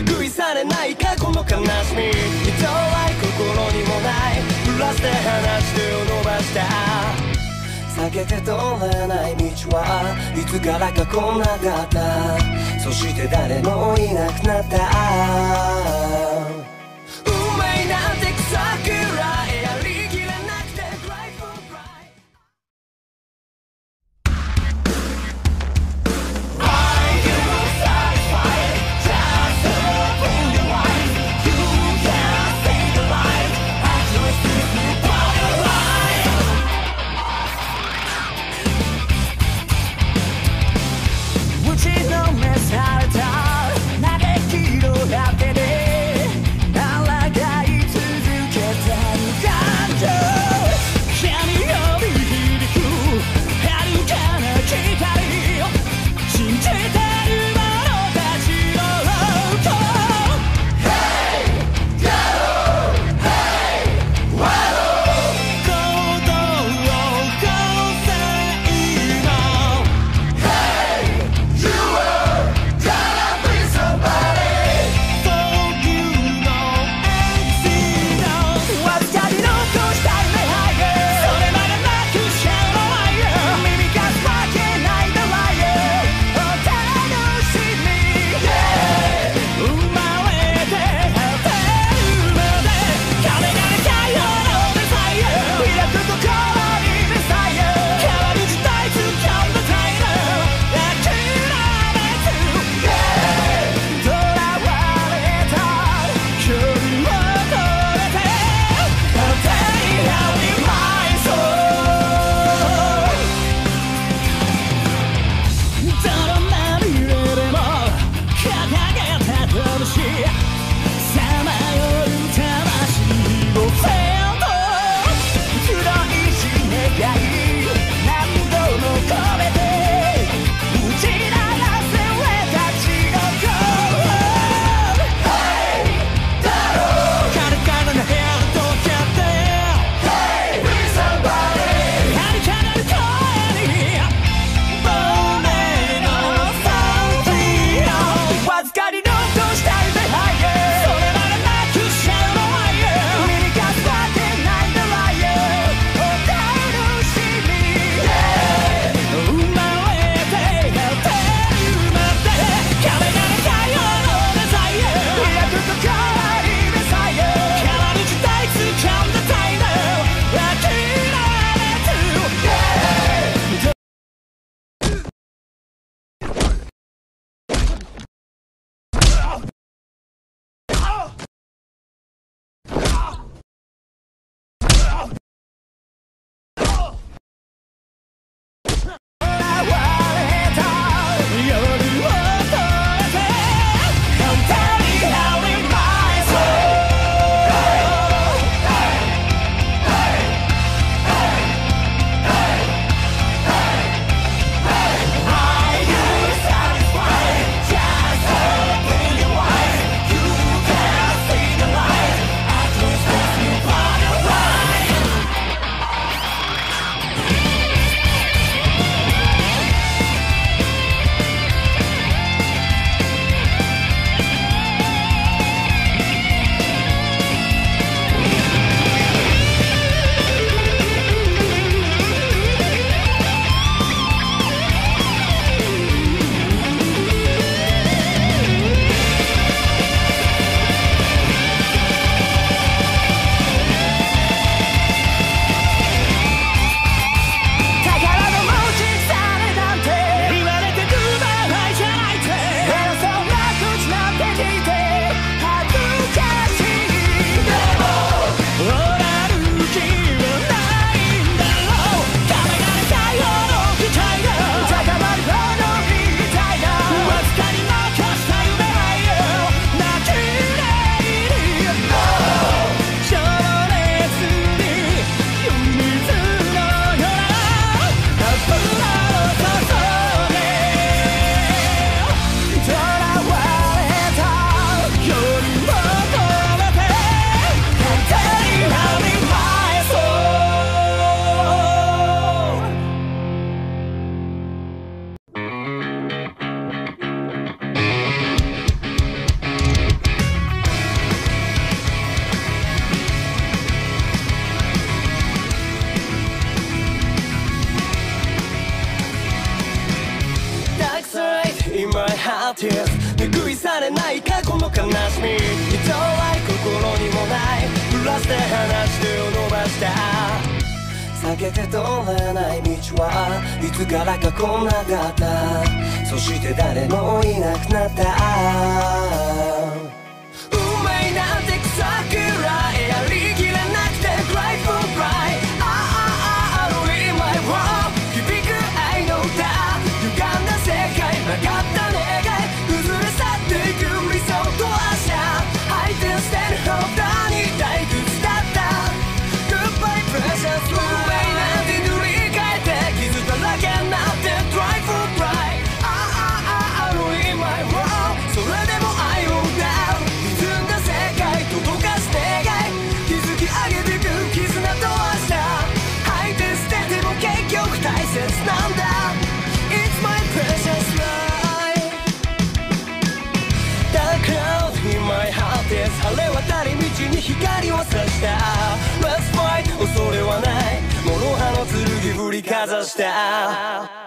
拭いされない過去の悲しみ。人は心にもない。プラスで話を伸ばした。避けて通れない道はいつからかこんなだった。そして誰もいなくなった。mess out of to ーティスト拭いされない過去の悲しみ人は心にもないプラスで話してを伸ばした避けて通れない道はいつからかこんなだったそして誰もいなくなった渡り道に光を差した。Let's fight 恐れはない。諸刃の剣振りかざした。